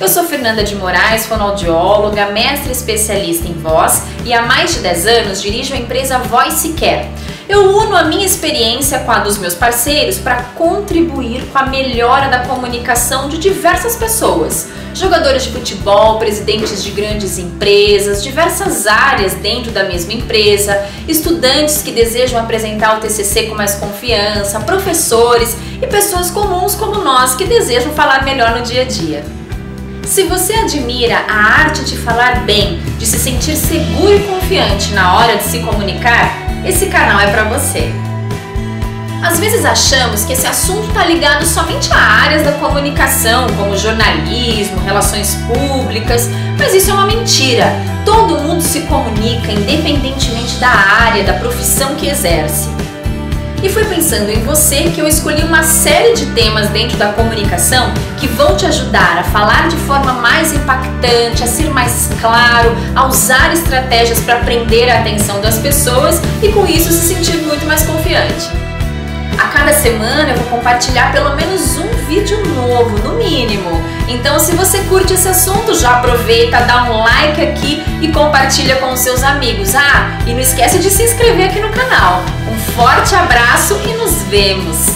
Eu sou Fernanda de Moraes, fonoaudióloga, mestre especialista em voz e há mais de 10 anos dirijo a empresa Voice Care. Eu uno a minha experiência com a dos meus parceiros para contribuir com a melhora da comunicação de diversas pessoas. Jogadores de futebol, presidentes de grandes empresas, diversas áreas dentro da mesma empresa, estudantes que desejam apresentar o TCC com mais confiança, professores e pessoas comuns como nós que desejam falar melhor no dia a dia. Se você admira a arte de falar bem, de se sentir seguro e confiante na hora de se comunicar, esse canal é para você. Às vezes achamos que esse assunto está ligado somente a áreas da comunicação, como jornalismo, relações públicas, mas isso é uma mentira. Todo mundo se comunica independentemente da área, da profissão que exerce. E foi pensando em você que eu escolhi uma série de temas dentro da comunicação que vão te ajudar a falar de forma mais impactante, a ser mais claro, a usar estratégias para prender a atenção das pessoas e com isso se sentir muito mais confiante. A cada semana eu vou compartilhar pelo menos um vídeo novo, no mínimo. Então, se você curte esse assunto, já aproveita, dá um like aqui e compartilha com os seus amigos. Ah, e não esquece de se inscrever aqui no canal. Um forte abraço e nos vemos!